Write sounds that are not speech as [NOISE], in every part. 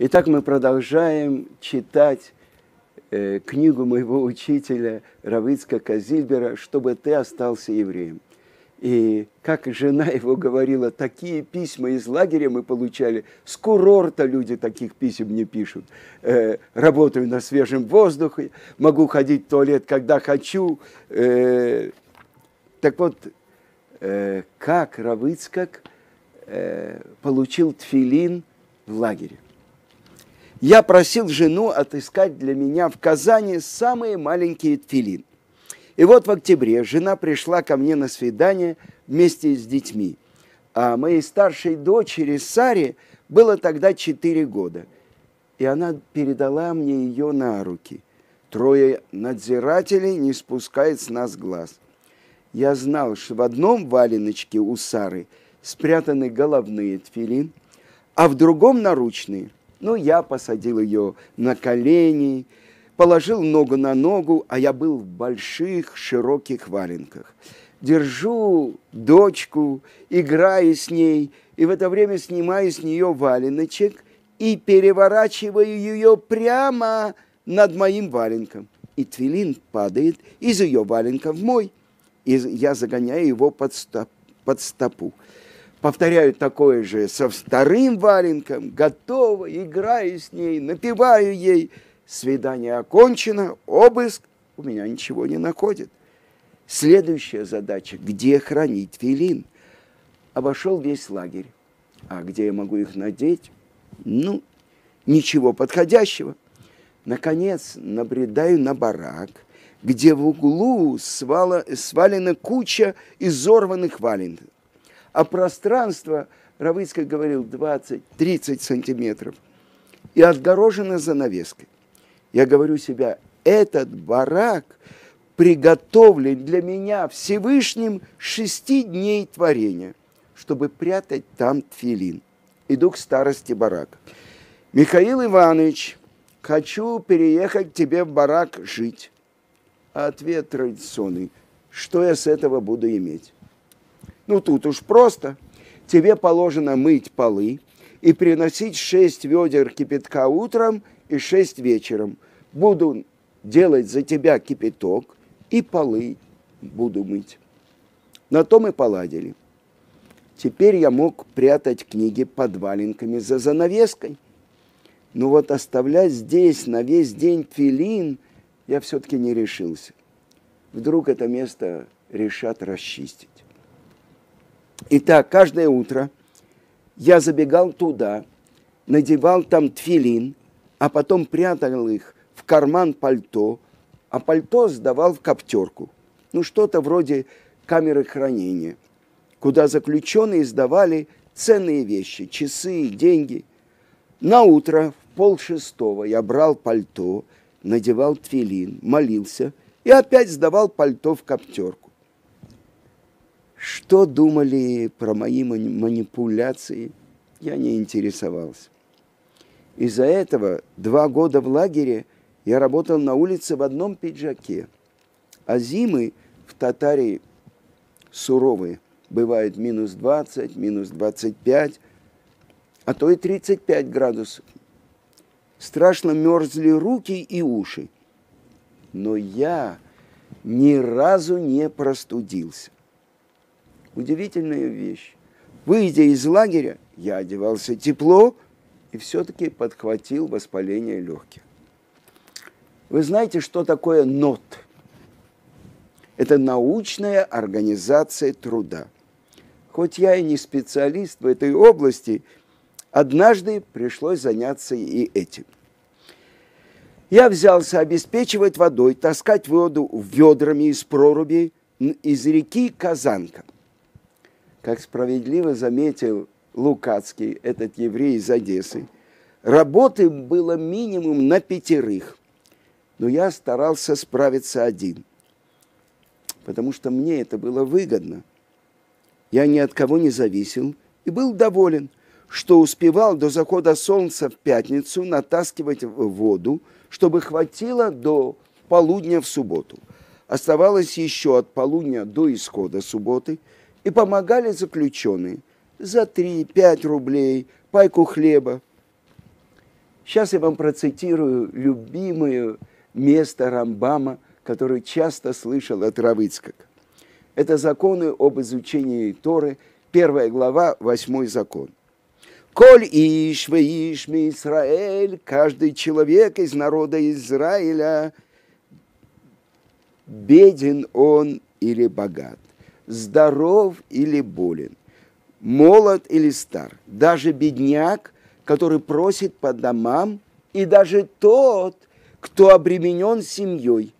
Итак, мы продолжаем читать э, книгу моего учителя Равицка Казильбера «Чтобы ты остался евреем». И как жена его говорила, такие письма из лагеря мы получали, с курорта люди таких писем не пишут. Э, работаю на свежем воздухе, могу ходить в туалет, когда хочу. Э, так вот, э, как Равицкак э, получил тфилин в лагере? Я просил жену отыскать для меня в Казани самые маленькие тфилин. И вот в октябре жена пришла ко мне на свидание вместе с детьми. А моей старшей дочери Саре было тогда 4 года. И она передала мне ее на руки. Трое надзирателей не спускают с нас глаз. Я знал, что в одном валеночке у Сары спрятаны головные тфилин, а в другом наручные. Ну, я посадил ее на колени, положил ногу на ногу, а я был в больших широких валенках. Держу дочку, играю с ней, и в это время снимаю с нее валеночек и переворачиваю ее прямо над моим валенком. И твилин падает из ее валенка в мой, и я загоняю его под, стоп, под стопу. Повторяю такое же со вторым валенком, готово, играю с ней, напиваю ей – свидание окончено, обыск, у меня ничего не находит. Следующая задача, где хранить филин? Обошел весь лагерь. А где я могу их надеть? Ну, ничего подходящего. Наконец, набредаю на барак, где в углу свала, свалена куча изорванных валенок. А пространство, Равыцкий говорил, 20-30 сантиметров. И отгорожено занавеской. Я говорю себя, этот барак приготовлен для меня Всевышним шести дней творения, чтобы прятать там тфилин. Иду к старости барака. Михаил Иванович, хочу переехать к тебе в барак жить. Ответ традиционный, что я с этого буду иметь? Ну, тут уж просто. Тебе положено мыть полы и приносить шесть ведер кипятка утром и шесть вечером буду делать за тебя кипяток и полы буду мыть. На то мы поладили. Теперь я мог прятать книги под валенками за занавеской. Но вот оставлять здесь на весь день филин я все-таки не решился. Вдруг это место решат расчистить. Итак, каждое утро я забегал туда, надевал там тфилин, а потом прятал их в карман пальто, а пальто сдавал в коптерку. Ну, что-то вроде камеры хранения, куда заключенные сдавали ценные вещи, часы, деньги. На утро в полшестого я брал пальто, надевал твилин, молился и опять сдавал пальто в коптерку. Что думали про мои манипуляции, я не интересовался. Из-за этого два года в лагере – я работал на улице в одном пиджаке. А зимы в Татарии суровые. Бывает минус 20, минус 25, а то и 35 градусов. Страшно мерзли руки и уши. Но я ни разу не простудился. Удивительная вещь. Выйдя из лагеря, я одевался тепло и все-таки подхватил воспаление легких. Вы знаете, что такое НОТ? Это научная организация труда. Хоть я и не специалист в этой области, однажды пришлось заняться и этим. Я взялся обеспечивать водой, таскать воду ведрами из проруби из реки Казанка. Как справедливо заметил Лукацкий, этот еврей из Одессы, работы было минимум на пятерых – но я старался справиться один, потому что мне это было выгодно. Я ни от кого не зависел и был доволен, что успевал до захода солнца в пятницу натаскивать воду, чтобы хватило до полудня в субботу. Оставалось еще от полудня до исхода субботы, и помогали заключенные за 3-5 рублей, пайку хлеба. Сейчас я вам процитирую любимое место Рамбама, которое часто слышал от Равыцкак. Это законы об изучении Торы, первая глава, восьмой закон. Коль иш иш Израиль, каждый человек из народа Израиля, беден он или богат, здоров или болен, молод или стар, даже бедняк, который просит по домам, и даже тот, кто обременен семьей,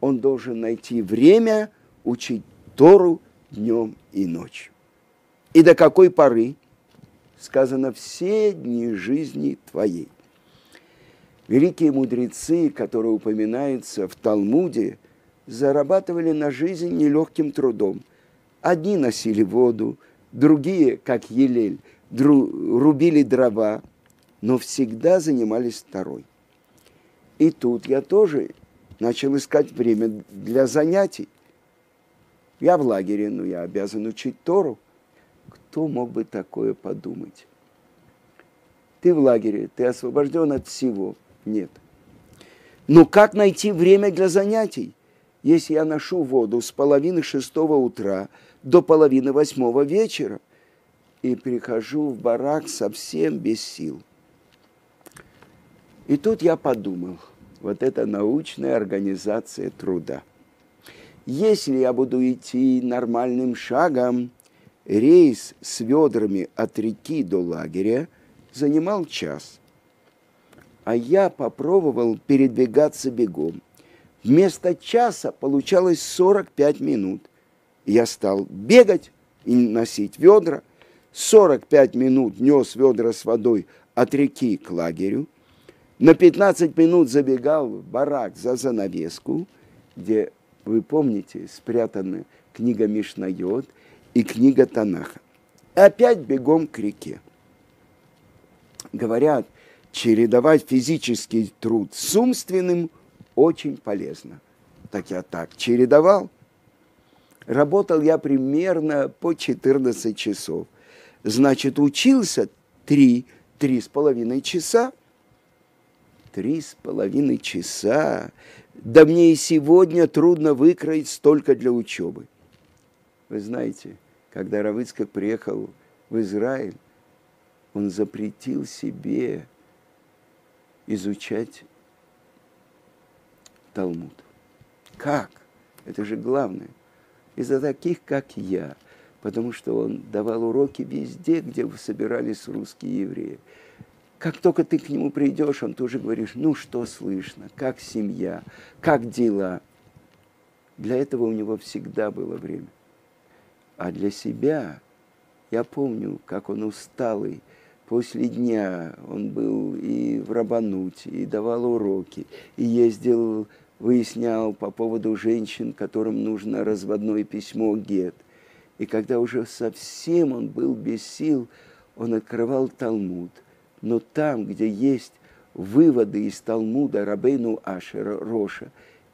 он должен найти время учить Тору днем и ночью. И до какой поры? Сказано, все дни жизни твоей. Великие мудрецы, которые упоминаются в Талмуде, зарабатывали на жизнь нелегким трудом. Одни носили воду, другие, как Елель, рубили дрова, но всегда занимались второй. И тут я тоже начал искать время для занятий. Я в лагере, но я обязан учить Тору. Кто мог бы такое подумать? Ты в лагере, ты освобожден от всего. Нет. Но как найти время для занятий? Если я ношу воду с половины шестого утра до половины восьмого вечера и прихожу в барак совсем без сил. И тут я подумал, вот это научная организация труда. Если я буду идти нормальным шагом, рейс с ведрами от реки до лагеря занимал час. А я попробовал передвигаться бегом. Вместо часа получалось 45 минут. Я стал бегать и носить ведра. 45 минут нес ведра с водой от реки к лагерю. На 15 минут забегал в барак за занавеску, где вы помните, спрятаны книга Мишнайот и книга Танаха. И опять бегом к реке. Говорят, чередовать физический труд с умственным очень полезно. Так я так чередовал. Работал я примерно по 14 часов. Значит, учился 3, три с половиной часа. Три с половиной часа да мне и сегодня трудно выкроить столько для учебы. Вы знаете, когда Равыцкак приехал в Израиль, он запретил себе изучать Талмуд. Как? Это же главное. Из-за таких, как я. Потому что он давал уроки везде, где собирались русские евреи. Как только ты к нему придешь, он тоже говоришь, ну что слышно, как семья, как дела. Для этого у него всегда было время. А для себя, я помню, как он усталый, после дня он был и в Рабануте, и давал уроки, и ездил, выяснял по поводу женщин, которым нужно разводное письмо гет. И когда уже совсем он был без сил, он открывал Талмуд – но там, где есть выводы из Талмуда Рабейну Ашера Роша,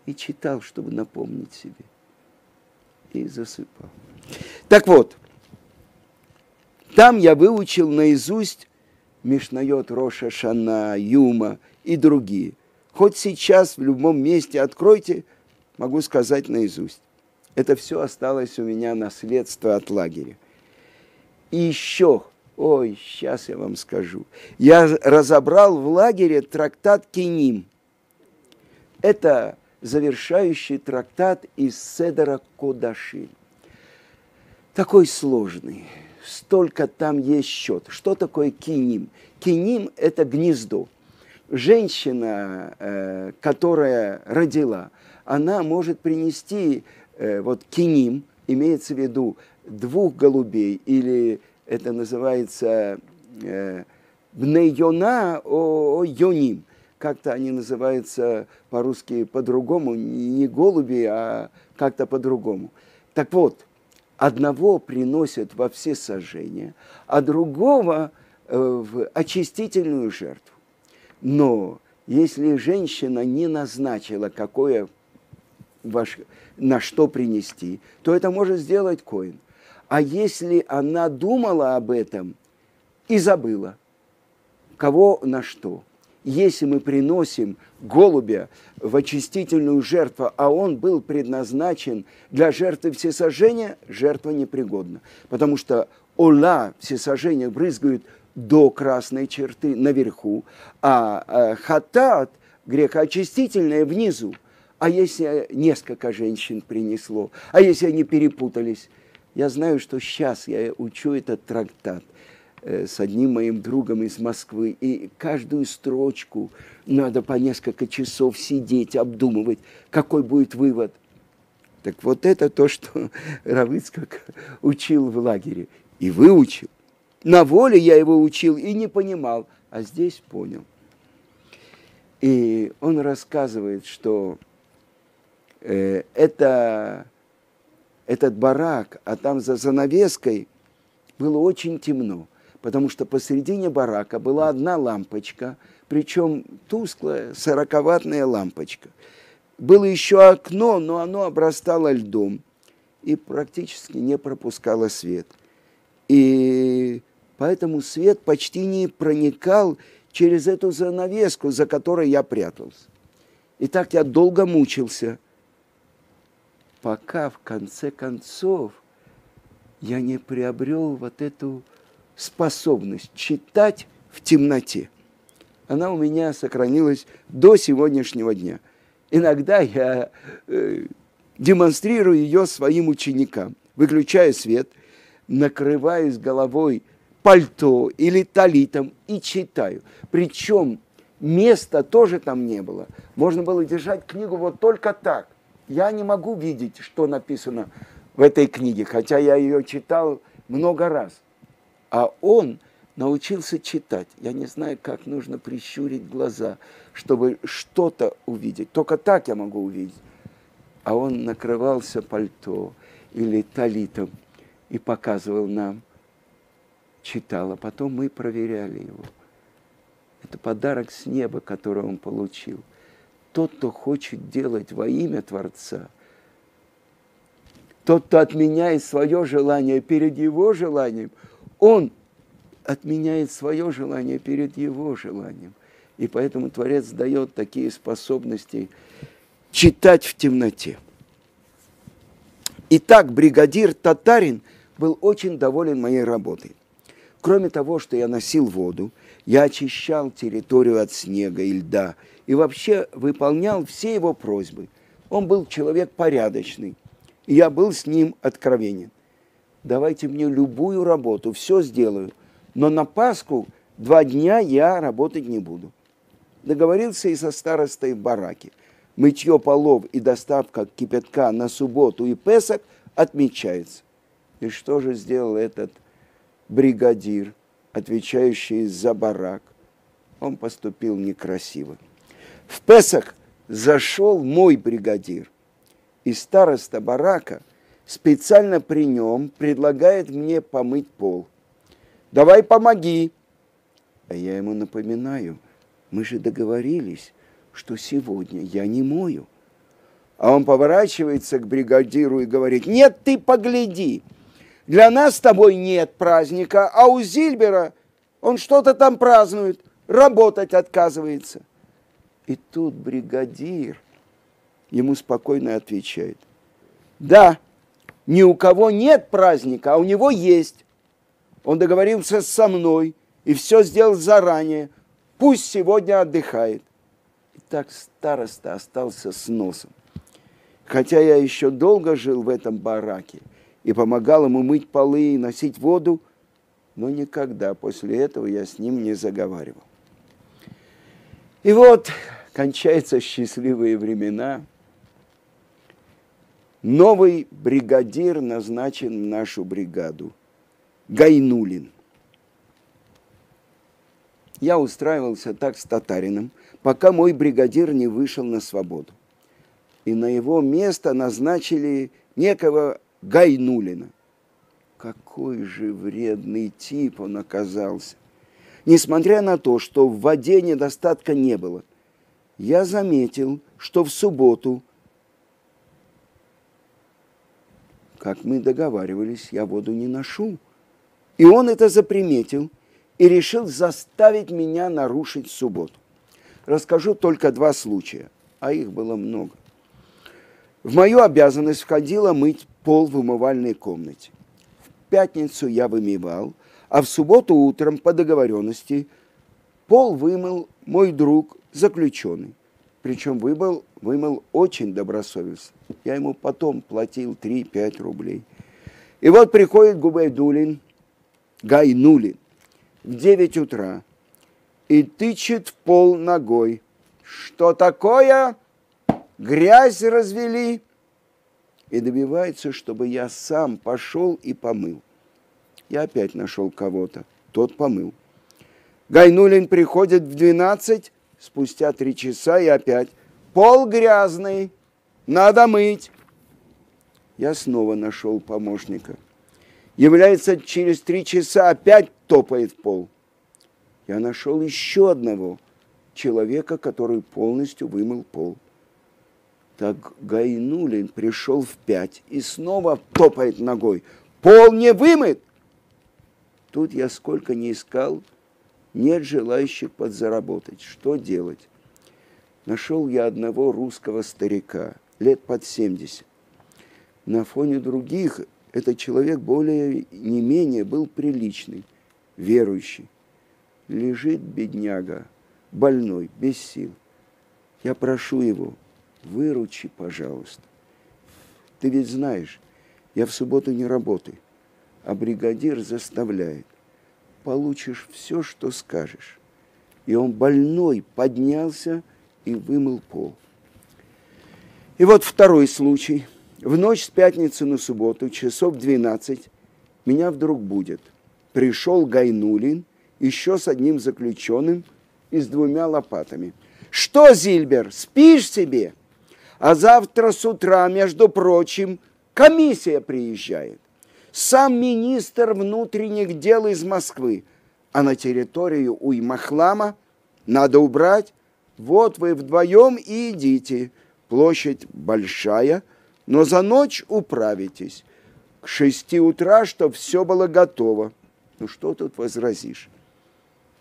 и читал, чтобы напомнить себе. И засыпал. Так вот, там я выучил наизусть Мишнайот Роша Шана, Юма и другие. Хоть сейчас в любом месте откройте, могу сказать наизусть. Это все осталось у меня наследство от лагеря. И еще Ой, сейчас я вам скажу. Я разобрал в лагере трактат Киним. Это завершающий трактат из Седера Кодаши. Такой сложный. Столько там есть счет. Что такое киним? Киним – это гнездо. Женщина, э, которая родила, она может принести э, вот киним, имеется в виду двух голубей или это называется э, Бнейона о, Йоним. Как-то они называются по-русски по-другому, не голуби, а как-то по-другому. Так вот, одного приносят во все сожжения, а другого в очистительную жертву. Но если женщина не назначила, какое ваш, на что принести, то это может сделать коин. А если она думала об этом и забыла, кого на что, если мы приносим голубя в очистительную жертву, а он был предназначен для жертвы всесожжения, жертва непригодна. Потому что ола всесожжения брызгают до красной черты наверху, а э, хатат, грехоочистительное, внизу. А если несколько женщин принесло, а если они перепутались? Я знаю, что сейчас я учу этот трактат э, с одним моим другом из Москвы, и каждую строчку надо по несколько часов сидеть, обдумывать, какой будет вывод. Так вот это то, что [LAUGHS] Равыцкак учил в лагере и выучил. На воле я его учил и не понимал, а здесь понял. И он рассказывает, что э, это, этот барак, а там за занавеской было очень темно, потому что посередине барака была одна лампочка, причем тусклая, сороковатная лампочка. Было еще окно, но оно обрастало льдом и практически не пропускало свет. И Поэтому свет почти не проникал через эту занавеску, за которой я прятался. И так я долго мучился, пока в конце концов я не приобрел вот эту способность читать в темноте. Она у меня сохранилась до сегодняшнего дня. Иногда я э, демонстрирую ее своим ученикам. Выключаю свет, накрываюсь головой пальто или талитом и читаю. Причем места тоже там не было. Можно было держать книгу вот только так. Я не могу видеть, что написано в этой книге, хотя я ее читал много раз. А он научился читать. Я не знаю, как нужно прищурить глаза, чтобы что-то увидеть. Только так я могу увидеть. А он накрывался пальто или талитом и показывал нам – читал, а потом мы проверяли его. Это подарок с неба, который он получил. Тот, кто хочет делать во имя Творца, тот, кто отменяет свое желание перед его желанием, он отменяет свое желание перед его желанием. И поэтому Творец дает такие способности читать в темноте. Итак, бригадир Татарин был очень доволен моей работой. Кроме того, что я носил воду, я очищал территорию от снега и льда и вообще выполнял все его просьбы. Он был человек порядочный, и я был с ним откровенен. Давайте мне любую работу, все сделаю, но на Пасху два дня я работать не буду. Договорился и со старостой в бараке. Мытье полов и доставка кипятка на субботу и Песок отмечается. И что же сделал этот бригадир, отвечающий за барак. Он поступил некрасиво. В Песах зашел мой бригадир, и староста барака специально при нем предлагает мне помыть пол. «Давай помоги!» А я ему напоминаю, мы же договорились, что сегодня я не мою. А он поворачивается к бригадиру и говорит, нет, ты погляди, для нас с тобой нет праздника, а у Зильбера он что-то там празднует, работать отказывается. И тут бригадир ему спокойно отвечает. Да, ни у кого нет праздника, а у него есть. Он договорился со мной и все сделал заранее. Пусть сегодня отдыхает. И так староста остался с носом. Хотя я еще долго жил в этом бараке – и помогал ему мыть полы и носить воду, но никогда после этого я с ним не заговаривал. И вот кончаются счастливые времена. Новый бригадир назначен в нашу бригаду. Гайнулин. Я устраивался так с татарином, пока мой бригадир не вышел на свободу. И на его место назначили некого Гайнулина. Какой же вредный тип он оказался. Несмотря на то, что в воде недостатка не было, я заметил, что в субботу, как мы договаривались, я воду не ношу. И он это заприметил и решил заставить меня нарушить субботу. Расскажу только два случая, а их было много. В мою обязанность входило мыть пол в умывальной комнате. В пятницу я вымывал, а в субботу утром по договоренности пол вымыл мой друг, заключенный. Причем вымыл, вымыл очень добросовестно. Я ему потом платил 3-5 рублей. И вот приходит Губайдулин, Гайнулин, в 9 утра и тычет в пол ногой. Что такое? Грязь развели. И добивается, чтобы я сам пошел и помыл. Я опять нашел кого-то. Тот помыл. Гайнулин приходит в 12, спустя три часа и опять. Пол грязный, надо мыть. Я снова нашел помощника. Является через три часа, опять топает пол. Я нашел еще одного человека, который полностью вымыл пол. Так Гайнулин пришел в пять и снова топает ногой. Пол не вымыт. Тут я сколько не искал, нет желающих подзаработать. Что делать? Нашел я одного русского старика, лет под 70. На фоне других этот человек более не менее был приличный, верующий. Лежит бедняга, больной, без сил. Я прошу его, выручи, пожалуйста. Ты ведь знаешь, я в субботу не работаю, а бригадир заставляет получишь все, что скажешь. И он больной поднялся и вымыл пол. И вот второй случай. В ночь с пятницы на субботу, часов 12, меня вдруг будет. Пришел Гайнулин, еще с одним заключенным и с двумя лопатами. Что, Зильбер, спишь себе? А завтра с утра, между прочим, комиссия приезжает сам министр внутренних дел из Москвы, а на территорию Уймахлама надо убрать. Вот вы вдвоем и идите. Площадь большая, но за ночь управитесь. К шести утра, чтобы все было готово. Ну что тут возразишь?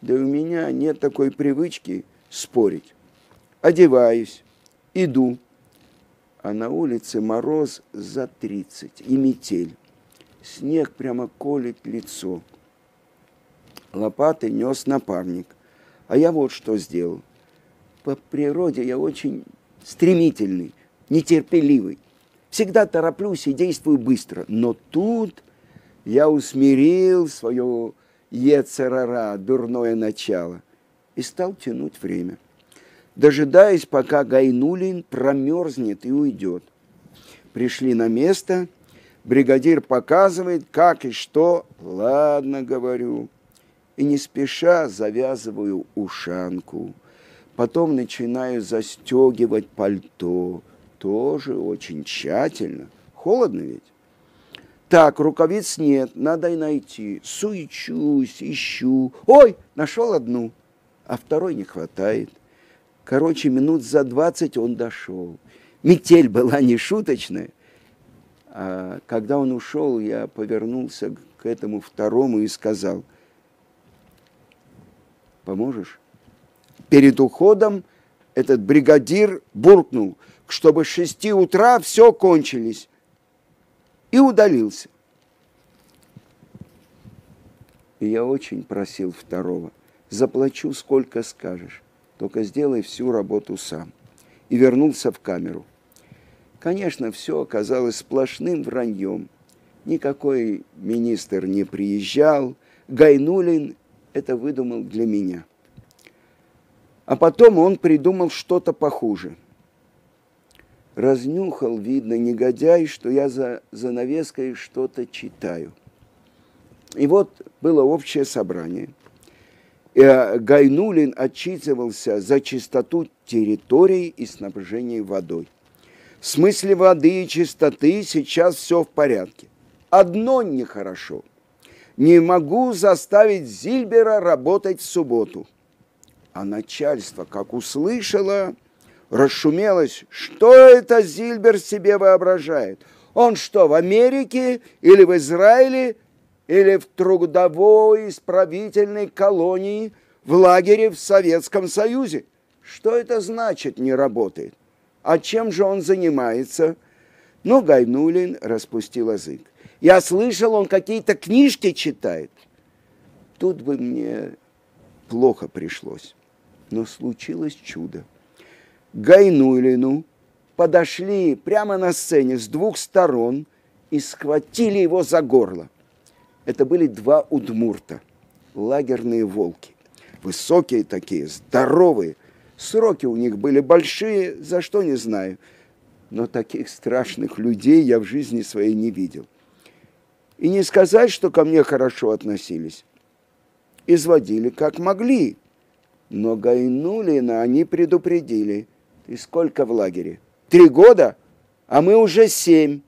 Да у меня нет такой привычки спорить. Одеваюсь, иду, а на улице мороз за тридцать и метель снег прямо колет лицо. Лопатой нес напарник. А я вот что сделал. По природе я очень стремительный, нетерпеливый. Всегда тороплюсь и действую быстро. Но тут я усмирил свое ецерара, дурное начало, и стал тянуть время, дожидаясь, пока Гайнулин промерзнет и уйдет. Пришли на место – Бригадир показывает, как и что. Ладно, говорю. И не спеша завязываю ушанку. Потом начинаю застегивать пальто. Тоже очень тщательно. Холодно ведь? Так, рукавиц нет, надо и найти. Суечусь, ищу. Ой, нашел одну, а второй не хватает. Короче, минут за двадцать он дошел. Метель была не шуточная – а когда он ушел, я повернулся к этому второму и сказал, поможешь? Перед уходом этот бригадир буркнул, чтобы с шести утра все кончились, и удалился. И я очень просил второго, заплачу сколько скажешь, только сделай всю работу сам. И вернулся в камеру. Конечно, все оказалось сплошным враньем. Никакой министр не приезжал. Гайнулин это выдумал для меня. А потом он придумал что-то похуже. Разнюхал, видно, негодяй, что я за занавеской что-то читаю. И вот было общее собрание. Э, Гайнулин отчитывался за чистоту территории и снабжение водой. В смысле воды и чистоты сейчас все в порядке. Одно нехорошо. Не могу заставить Зильбера работать в субботу. А начальство, как услышало, расшумелось. Что это Зильбер себе воображает? Он что, в Америке или в Израиле, или в трудовой исправительной колонии в лагере в Советском Союзе? Что это значит не работает? А чем же он занимается? Ну, Гайнулин распустил язык. Я слышал, он какие-то книжки читает. Тут бы мне плохо пришлось. Но случилось чудо. Гайнулину подошли прямо на сцене с двух сторон и схватили его за горло. Это были два удмурта, лагерные волки. Высокие такие, здоровые. Сроки у них были большие, за что не знаю. Но таких страшных людей я в жизни своей не видел. И не сказать, что ко мне хорошо относились. Изводили как могли. Но Гайнулина они предупредили. Ты сколько в лагере? Три года? А мы уже семь.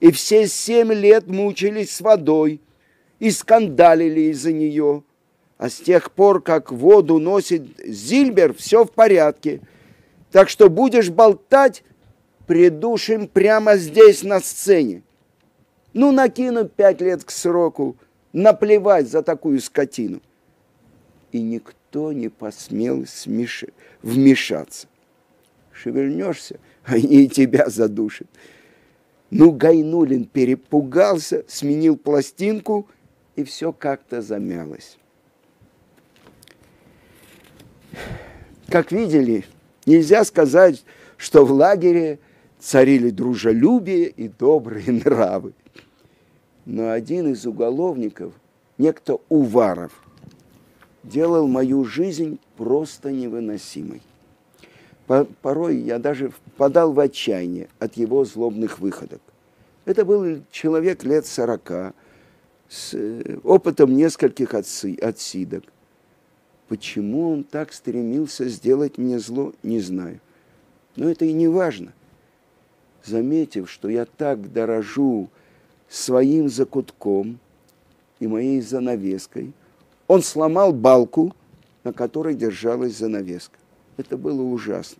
И все семь лет мучились с водой и скандалили из-за нее. А с тех пор, как воду носит Зильбер, все в порядке. Так что будешь болтать, придушим прямо здесь, на сцене. Ну, накину пять лет к сроку, наплевать за такую скотину. И никто не посмел смеш... вмешаться. Шевельнешься, [LAUGHS] они и тебя задушат. Ну, Гайнулин перепугался, сменил пластинку, и все как-то замялось. Как видели, нельзя сказать, что в лагере царили дружелюбие и добрые [LAUGHS] нравы но один из уголовников, некто Уваров, делал мою жизнь просто невыносимой. Порой я даже впадал в отчаяние от его злобных выходок. Это был человек лет сорока, с э, опытом нескольких отсидок. Почему он так стремился сделать мне зло, не знаю. Но это и не важно. Заметив, что я так дорожу своим закутком и моей занавеской. Он сломал балку, на которой держалась занавеска. Это было ужасно.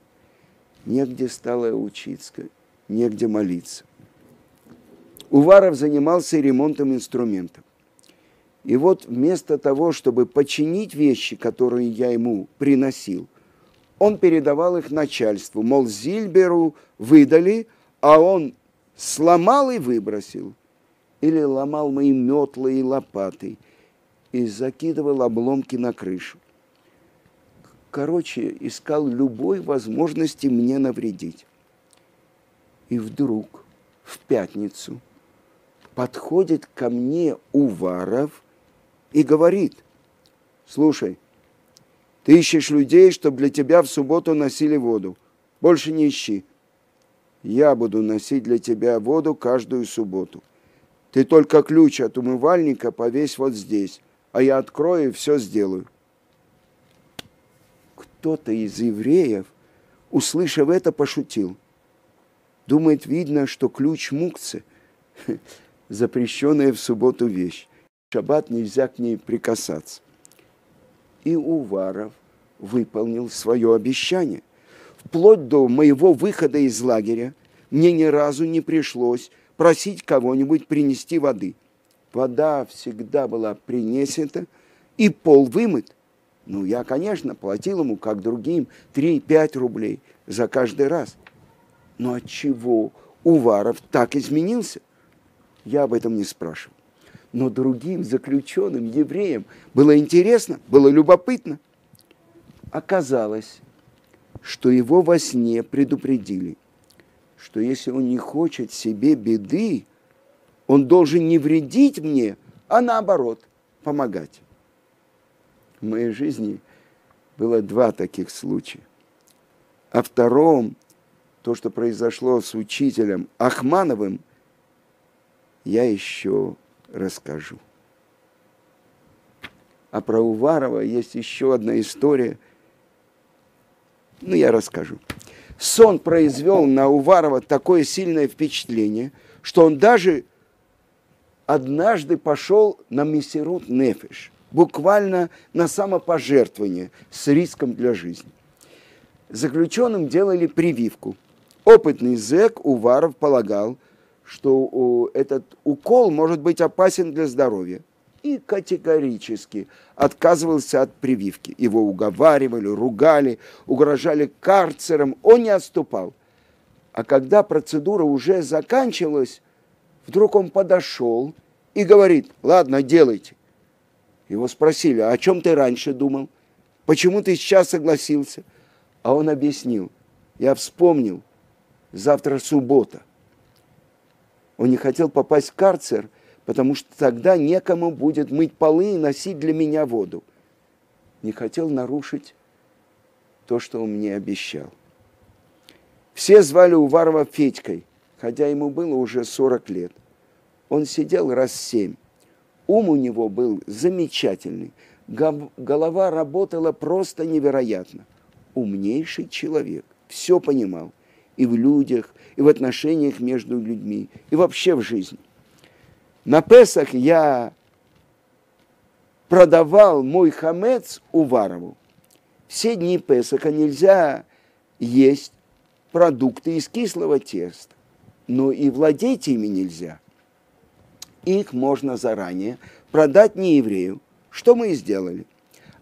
Негде стало учиться, негде молиться. Уваров занимался ремонтом инструментов. И вот вместо того, чтобы починить вещи, которые я ему приносил, он передавал их начальству, мол, Зильберу выдали, а он сломал и выбросил – или ломал мои метлы и лопаты и закидывал обломки на крышу. Короче, искал любой возможности мне навредить. И вдруг в пятницу подходит ко мне Уваров и говорит, слушай, ты ищешь людей, чтобы для тебя в субботу носили воду. Больше не ищи. Я буду носить для тебя воду каждую субботу. Ты только ключ от умывальника повесь вот здесь, а я открою и все сделаю. Кто-то из евреев, услышав это, пошутил. Думает, видно, что ключ мукцы – запрещенная в субботу вещь. В шаббат нельзя к ней прикасаться. И Уваров выполнил свое обещание. Вплоть до моего выхода из лагеря мне ни разу не пришлось просить кого-нибудь принести воды. Вода всегда была принесена, и пол вымыт. Ну, я, конечно, платил ему, как другим, 3-5 рублей за каждый раз. Но от чего Уваров так изменился? Я об этом не спрашивал. Но другим заключенным, евреям, было интересно, было любопытно. Оказалось, что его во сне предупредили – что если он не хочет себе беды, он должен не вредить мне, а наоборот, помогать. В моей жизни было два таких случая. О втором, то, что произошло с учителем Ахмановым, я еще расскажу. А про Уварова есть еще одна история. Ну, я расскажу сон произвел на Уварова такое сильное впечатление, что он даже однажды пошел на мессирут нефиш, буквально на самопожертвование с риском для жизни. Заключенным делали прививку. Опытный зэк Уваров полагал, что этот укол может быть опасен для здоровья. и категорически отказывался от прививки. Его уговаривали, ругали, угрожали карцером, он не отступал. А когда процедура уже заканчивалась, вдруг он подошел и говорит, ладно, делайте. Его спросили, а о чем ты раньше думал? Почему ты сейчас согласился? А он объяснил, я вспомнил, завтра суббота. Он не хотел попасть в карцер, потому что тогда некому будет мыть полы и носить для меня воду. Не хотел нарушить то, что он мне обещал. Все звали Уварова Федькой, хотя ему было уже 40 лет. Он сидел раз семь. Ум у него был замечательный. Голова работала просто невероятно. Умнейший человек. Все понимал. И в людях, и в отношениях между людьми, и вообще в жизни. На Песах я продавал мой хамец Уварову. Все дни Песаха нельзя есть продукты из кислого теста, но и владеть ими нельзя. Их можно заранее продать не еврею. Что мы и сделали?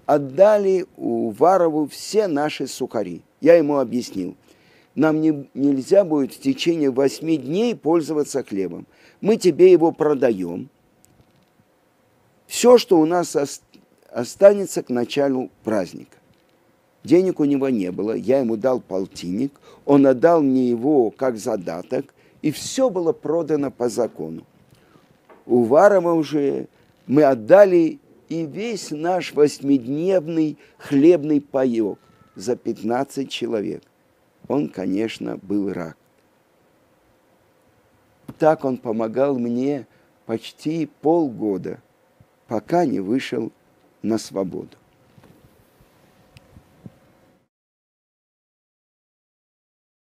Отдали Уварову все наши сухари. Я ему объяснил. Нам не, нельзя будет в течение восьми дней пользоваться хлебом мы тебе его продаем. Все, что у нас останется к началу праздника. Денег у него не было, я ему дал полтинник, он отдал мне его как задаток, и все было продано по закону. У Варова уже мы отдали и весь наш восьмидневный хлебный паек за 15 человек. Он, конечно, был рак. Так он помогал мне почти полгода, пока не вышел на свободу.